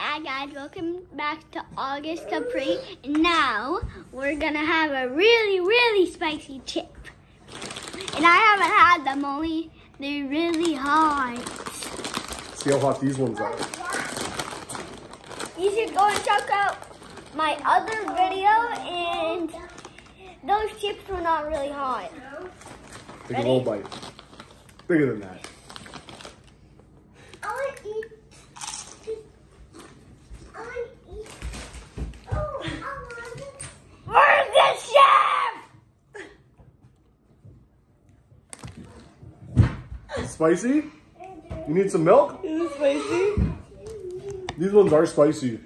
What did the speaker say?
Hi guys, welcome back to August Capri. And now we're gonna have a really, really spicy chip. And I haven't had them, only they're really hot. See how hot these ones are. You should go and check out my other video and those chips were not really hot. Take Ready? a little bite. Bigger than that. Spicy? You need some milk? Is it spicy? These ones are spicy.